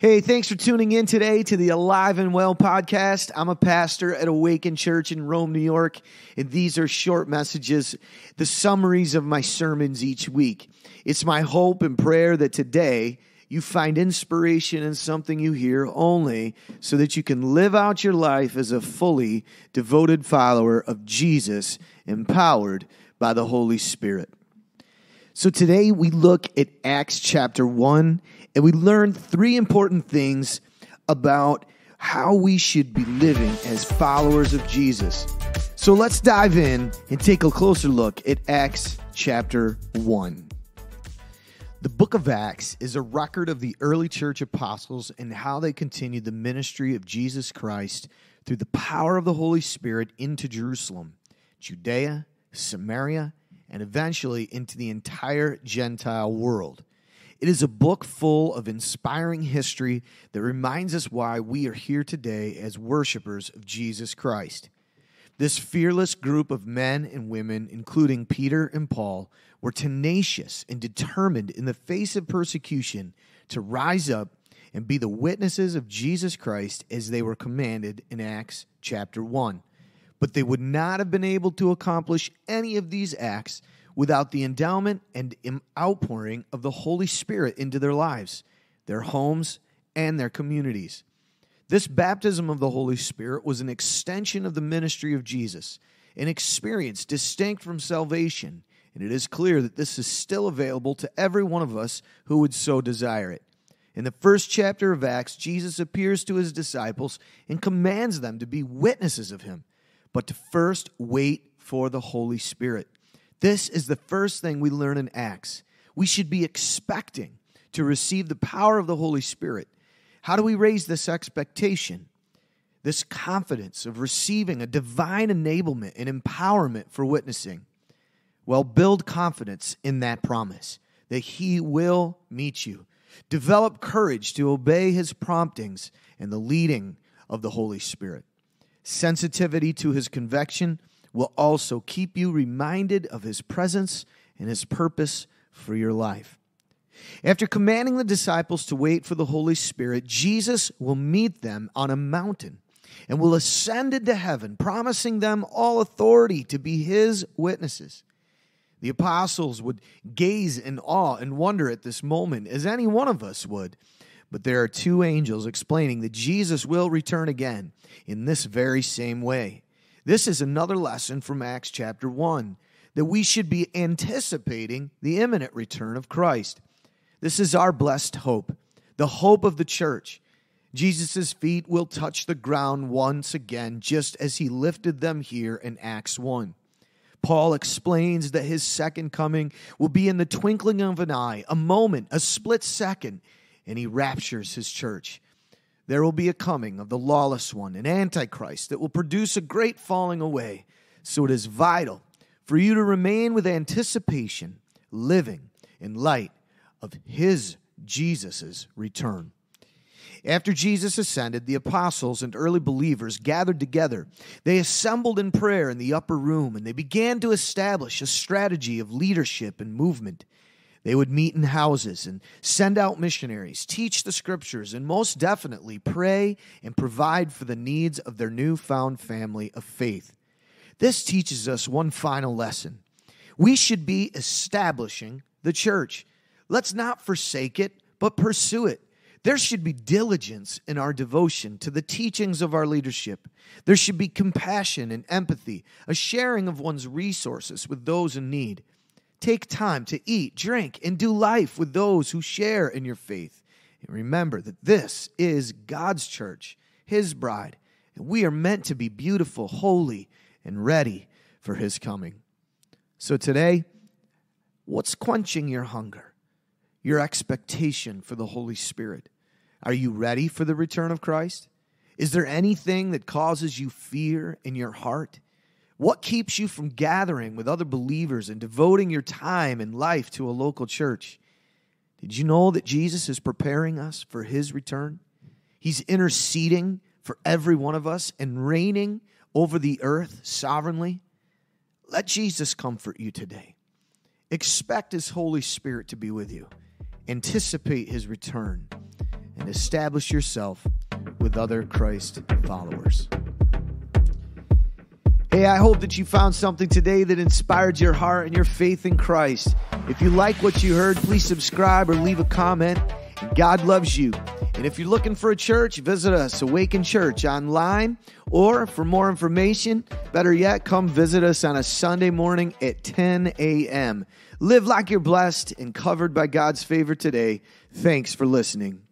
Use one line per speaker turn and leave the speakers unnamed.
Hey, thanks for tuning in today to the Alive and Well podcast. I'm a pastor at Awaken Church in Rome, New York, and these are short messages, the summaries of my sermons each week. It's my hope and prayer that today you find inspiration in something you hear only so that you can live out your life as a fully devoted follower of Jesus, empowered by the Holy Spirit. So today we look at Acts chapter 1 and we learn three important things about how we should be living as followers of Jesus. So let's dive in and take a closer look at Acts chapter 1. The book of Acts is a record of the early church apostles and how they continued the ministry of Jesus Christ through the power of the Holy Spirit into Jerusalem, Judea, Samaria, and eventually into the entire Gentile world. It is a book full of inspiring history that reminds us why we are here today as worshipers of Jesus Christ. This fearless group of men and women, including Peter and Paul, were tenacious and determined in the face of persecution to rise up and be the witnesses of Jesus Christ as they were commanded in Acts chapter 1. But they would not have been able to accomplish any of these acts without the endowment and outpouring of the Holy Spirit into their lives, their homes, and their communities. This baptism of the Holy Spirit was an extension of the ministry of Jesus, an experience distinct from salvation, and it is clear that this is still available to every one of us who would so desire it. In the first chapter of Acts, Jesus appears to his disciples and commands them to be witnesses of him, but to first wait for the Holy Spirit. This is the first thing we learn in Acts. We should be expecting to receive the power of the Holy Spirit. How do we raise this expectation? This confidence of receiving a divine enablement and empowerment for witnessing. Well, build confidence in that promise that He will meet you. Develop courage to obey His promptings and the leading of the Holy Spirit. Sensitivity to His conviction will also keep you reminded of his presence and his purpose for your life. After commanding the disciples to wait for the Holy Spirit, Jesus will meet them on a mountain and will ascend into heaven, promising them all authority to be his witnesses. The apostles would gaze in awe and wonder at this moment, as any one of us would. But there are two angels explaining that Jesus will return again in this very same way. This is another lesson from Acts chapter 1 that we should be anticipating the imminent return of Christ. This is our blessed hope, the hope of the church. Jesus' feet will touch the ground once again, just as he lifted them here in Acts 1. Paul explains that his second coming will be in the twinkling of an eye, a moment, a split second, and he raptures his church there will be a coming of the lawless one, an antichrist that will produce a great falling away. So it is vital for you to remain with anticipation, living in light of his Jesus' return. After Jesus ascended, the apostles and early believers gathered together. They assembled in prayer in the upper room and they began to establish a strategy of leadership and movement. They would meet in houses and send out missionaries, teach the scriptures, and most definitely pray and provide for the needs of their newfound family of faith. This teaches us one final lesson. We should be establishing the church. Let's not forsake it, but pursue it. There should be diligence in our devotion to the teachings of our leadership. There should be compassion and empathy, a sharing of one's resources with those in need. Take time to eat, drink, and do life with those who share in your faith. And remember that this is God's church, His bride, and we are meant to be beautiful, holy, and ready for His coming. So today, what's quenching your hunger, your expectation for the Holy Spirit? Are you ready for the return of Christ? Is there anything that causes you fear in your heart? What keeps you from gathering with other believers and devoting your time and life to a local church? Did you know that Jesus is preparing us for his return? He's interceding for every one of us and reigning over the earth sovereignly. Let Jesus comfort you today. Expect his Holy Spirit to be with you. Anticipate his return and establish yourself with other Christ followers. Hey, I hope that you found something today that inspired your heart and your faith in Christ. If you like what you heard, please subscribe or leave a comment. God loves you. And if you're looking for a church, visit us, Awaken Church, online. Or for more information, better yet, come visit us on a Sunday morning at 10 a.m. Live like you're blessed and covered by God's favor today. Thanks for listening.